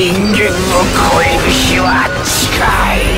人間を超える日は近い。